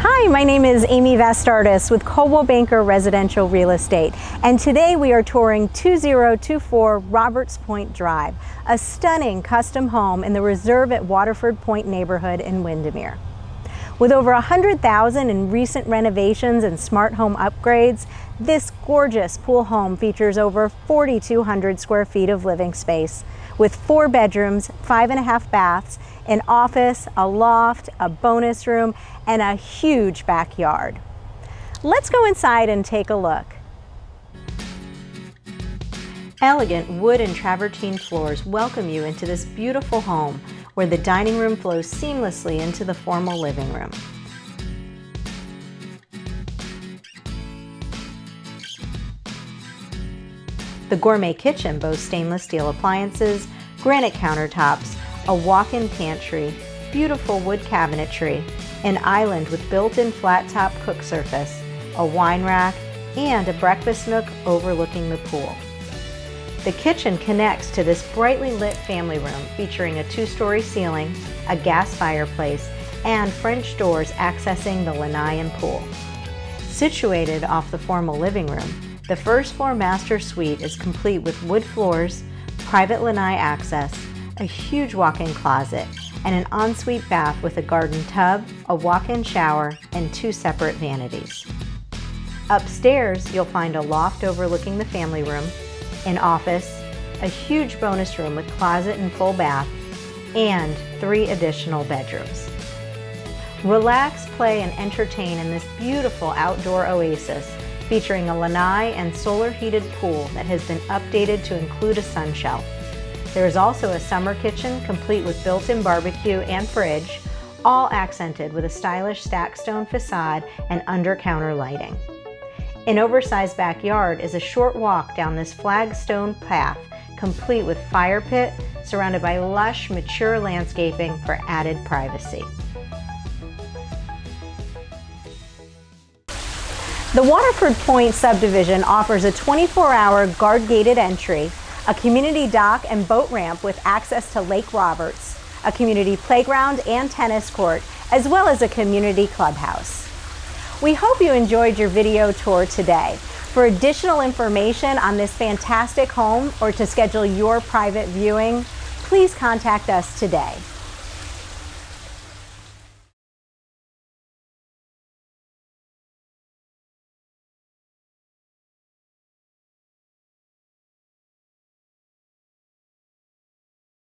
Hi, my name is Amy Vastardis with Coldwell Banker Residential Real Estate, and today we are touring 2024 Roberts Point Drive, a stunning custom home in the Reserve at Waterford Point neighborhood in Windermere. With over 100,000 in recent renovations and smart home upgrades, this gorgeous pool home features over 4,200 square feet of living space with four bedrooms, five and a half baths, an office, a loft, a bonus room, and a huge backyard. Let's go inside and take a look. Elegant wood and travertine floors welcome you into this beautiful home where the dining room flows seamlessly into the formal living room. The gourmet kitchen boasts stainless steel appliances, granite countertops, a walk-in pantry, beautiful wood cabinetry, an island with built-in flat-top cook surface, a wine rack, and a breakfast nook overlooking the pool. The kitchen connects to this brightly lit family room featuring a two-story ceiling, a gas fireplace, and French doors accessing the lanai and pool. Situated off the formal living room, the first floor master suite is complete with wood floors, private lanai access, a huge walk-in closet, and an ensuite bath with a garden tub, a walk-in shower, and two separate vanities. Upstairs, you'll find a loft overlooking the family room, an office, a huge bonus room with closet and full bath, and three additional bedrooms. Relax, play, and entertain in this beautiful outdoor oasis featuring a lanai and solar heated pool that has been updated to include a sun shelf. There is also a summer kitchen complete with built-in barbecue and fridge, all accented with a stylish stack stone facade and under-counter lighting. An oversized backyard is a short walk down this flagstone path, complete with fire pit, surrounded by lush, mature landscaping for added privacy. The Waterford Point subdivision offers a 24-hour guard-gated entry, a community dock and boat ramp with access to Lake Roberts, a community playground and tennis court, as well as a community clubhouse. We hope you enjoyed your video tour today. For additional information on this fantastic home or to schedule your private viewing, please contact us today.